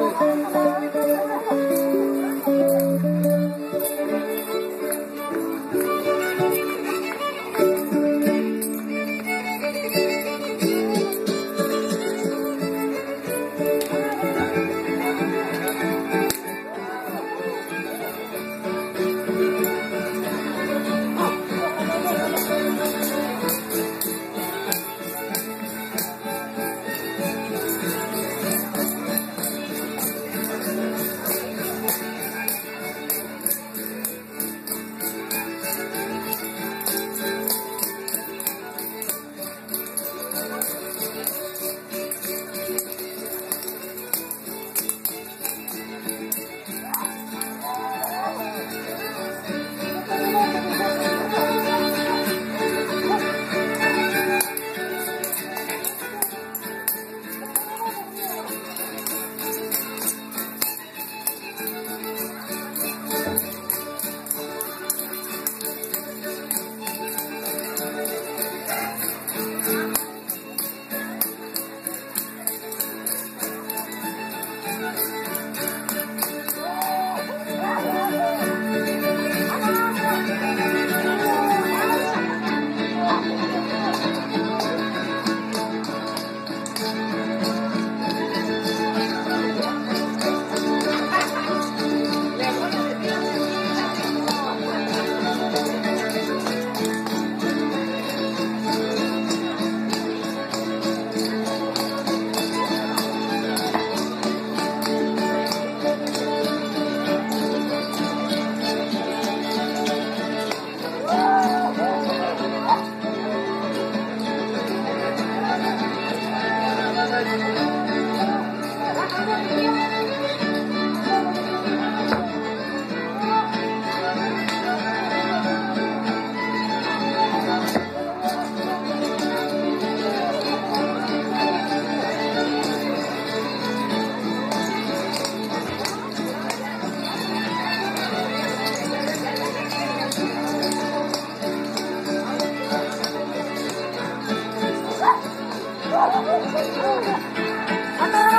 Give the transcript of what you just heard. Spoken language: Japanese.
Oh, あ、あ、あ、あ、